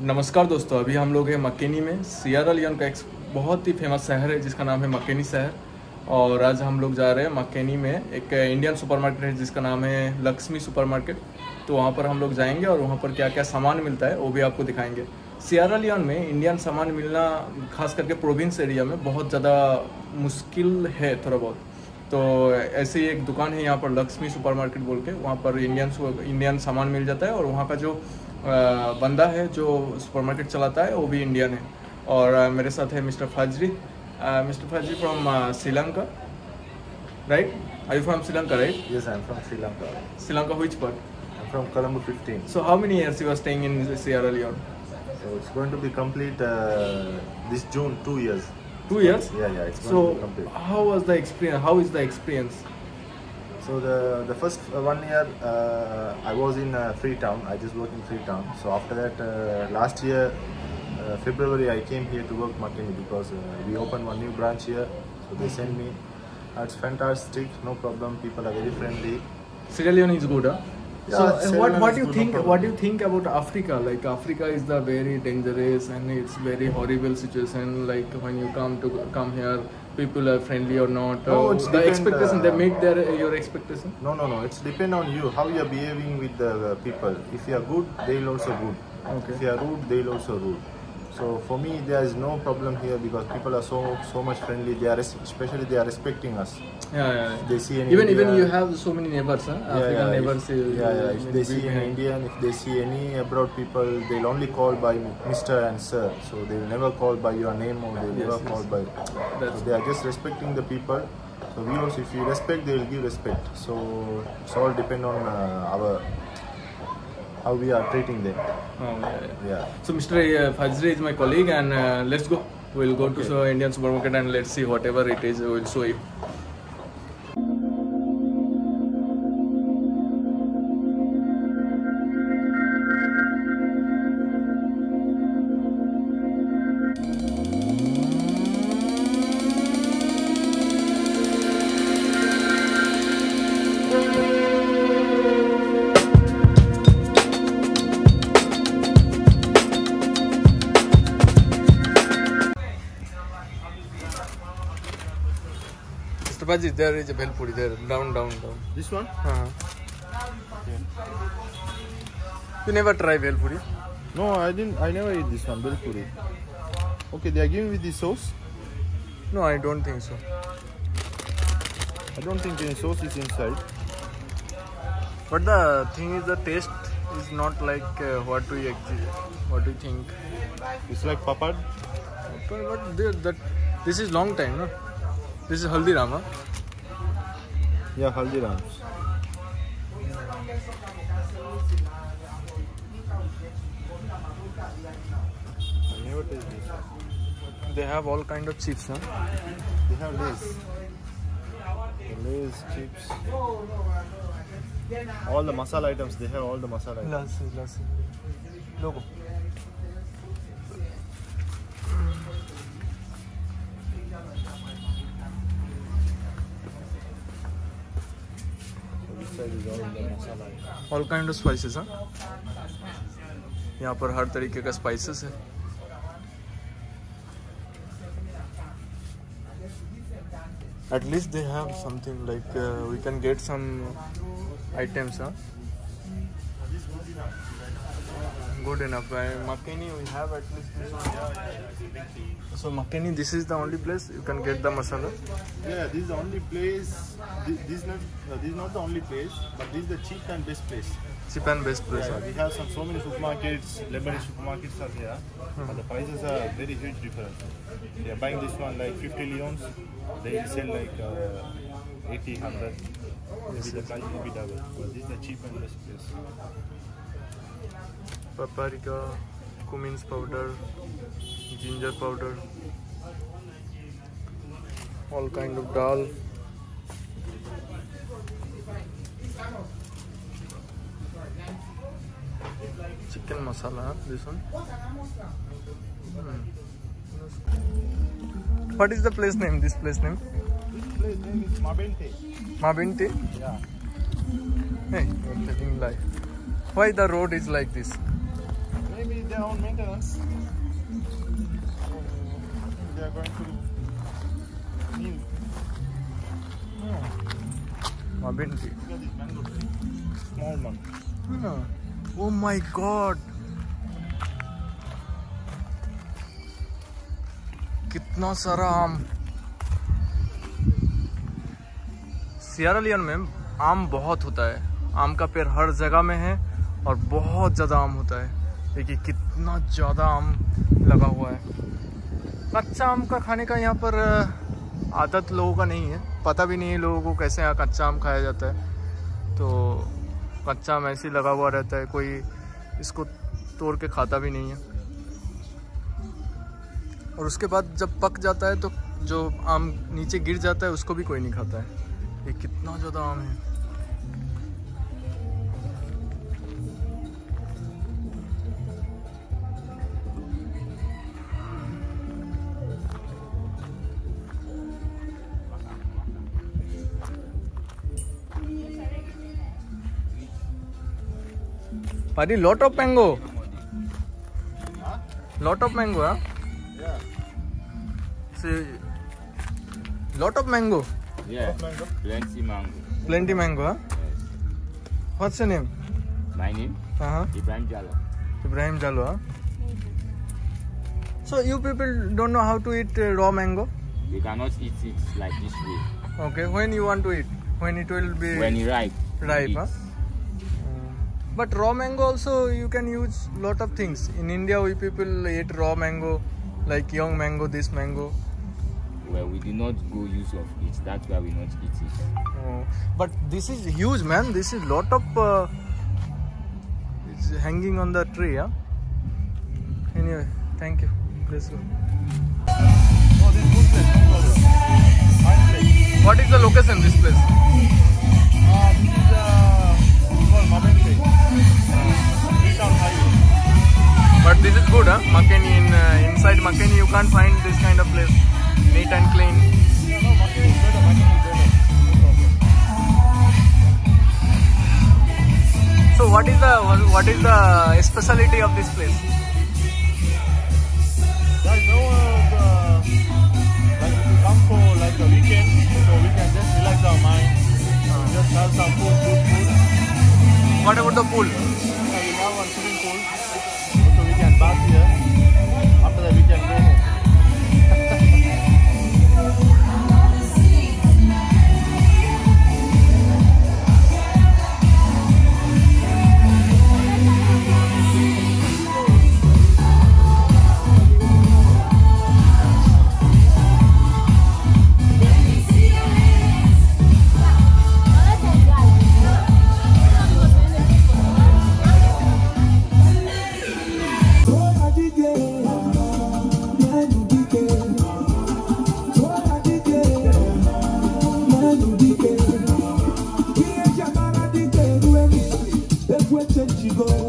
नमस्कार दोस्तों, अभी हम लोग हैं मक्केनी में। सियारा लियोन का एक बहुत ही फ़ेमस शहर है, जिसका नाम है मक्केनी शहर। और आज हम लोग जा रहे हैं मक्केनी में। एक इंडियन सुपरमार्केट है, जिसका नाम है लक्ष्मी सुपरमार्केट तो वहाँ पर हम लोग जाएँगे और वहाँ पर क्या क्या सामान मिलता है, वो भी आपको दिखाएँगे। सियारा लियोन में इंडियन सामान मिलना, खास करके प्रोविंस एरिया में, बहुत ज़्यादा मुश्किल है थोड़ा बहुत। तो ऐसे ही एक दुकान है यहाँ पर, लक्ष्मी सुपरमार्केट बोल के। वहाँ पर इंडियन इंडियन सामान मिल जाता है और वहाँ का जो बंदा है जो सुपरमार्केट चलाता है वो भी इंडियन है। और मेरे साथ है mister Fazri. Mister Fazri from Sri Lanka right I from Sri Lanka right yes I am from Sri Lanka Sri Lanka which part from Colombo 15 so how many years you are staying in Sierra Leone so it's going to be complete this June 2 years to complete so how was the experience how is the experience So the the first uh, one year uh, I was in uh, Freetown. I just worked in Freetown. So after that, uh, last year uh, February I came here to work Makeni because uh, we opened one new branch here. So they sent me. It's fantastic, no problem. People are very friendly. Sierra Leone is good, huh? Yeah, so Sierra what Leone what is do you think problem. what do you think about Africa? Like Africa is the very dangerous and it's very horrible situation. Like when you come to come here, people are friendly or not. No, it's the depend, expectation they uh, make their your expectation. No, no, no. It's depend on you how you are behaving with the people. If you are good, they'll also good. Okay. If you are rude, they'll also rude. So for me, there is no problem here because people are so so much friendly. They are especially they are respecting us. Yeah, yeah. yeah. They see an even even you have so many neighbors, huh? Yeah, African yeah, neighbors. If, yeah, yeah. If they see an. Indian, if they see any abroad people, they'll only call by Mister and Sir. So they'll never call by your name or they'll Yes, never yes. call by. That's- So they are just respecting the people. So we also, if you respect, they will give respect. So it's all depend on uh, our how we are treating them. Oh, yeah, yeah. Yeah. So Mr. uh, Fajri is my colleague, and uh, let's go. We'll go to Okay. so Indian supermarket and let's see whatever it is. We'll show you. Fajri, there is a Bhelpuri there. Down, down, down. This one? Uh-huh. You never try Bhelpuri? No, I didn't. I never eat this one. Belpuri. Okay, they are giving with the sauce. No, I don't think so. I don't think any sauce is inside. But the thing is, the taste is not like uh, what we what we think. It's like papad. But, but the, that this is long time, no? This is Haldiram, huh? Yeah, Haldirams. I never taste this. They have all kind of chips, huh? They have. The Lays, chips. All the masala items, they have all the masala items. Lassi, lassi. Logo. All kind of spices हाँ यहाँ पर हर तरीके का spices है At least they have something like uh, we can get some items, huh? Good enough. By Makeni, we have at least this one. So Makeni, this is the only place you can get the masala. Yeah, this is the only place. This, this is not uh, this is not the only place, but this is the cheap and best place. Cheap and best place. Yeah, we have some so many supermarkets, Lebanese supermarkets are there, but the prices are very huge difference. They are buying this one like 50 leones, they will sell like uh, 80, 100. Maybe the price will be double. But this is the cheap and best place. Paprika, cumin powder, ginger powder, all kind of dal. Chicken masala, this one. Hmm. What is the place name? This place name? This place name is Mabente. Mabinti. Yeah. Hey, you're telling lie. Why the road is like this? Their own maintenance. So, they are going to need. Yeah, Mabin look at this mango tree. Small one. हाँ। Oh my god. कितना सारा आम Sierra लियन में आम बहुत होता है आम का पेड़ हर जगह में है और बहुत ज़्यादा आम होता है देखिए कितना ज़्यादा आम लगा हुआ है। कच्चा आम का खाने का यहाँ पर आदत लोगों का नहीं है। पता भी नहीं है लोगों को कैसे यहाँ कच्चा आम खाया जाता है। तो कच्चा आम ऐसे लगा हुआ रहता है, कोई इसको तोड़ के खाता भी नहीं है। और उसके बाद जब पक जाता है तो जो आम नीचे गिर जाता है, उसको भी कोई नहीं खाता है। ये कितना ज़्यादा आम है। Buddy, lot of mango. Huh? Lot of mango, huh? Yeah. See, lot of mango. Yeah, Mango. plenty mango. Plenty mango, huh? Yes. What's your name? My name Uh-huh. Ibrahim Jalo. Ibrahim Jalo, huh? So you people don't know how to eat uh, raw mango? You cannot eat it like this way. Okay, when you want to eat? When it will be When it ripe. ripe, huh? But raw mango also you can use lot of things. In India we people eat raw mango, like young mango, this mango. Well, we do not go use of it. That's why we not eat it. Oh, but this is huge, man. This is lot of. Uh, it's hanging on the tree, huh? Anyway, thank you. Bless you. Oh, this is good place, no problem. What is the location? This place? But this is good, huh? Makeni in uh, inside Makeni you can't find this kind of place, neat and clean. Yeah, no, Makeni is better. Makeni is better. No. So what is the what is the speciality of this place? No uh, uh, like if come for like a weekend, so we can just relax our mind, uh, just have some food, good food. What about the pool? Yeah, go.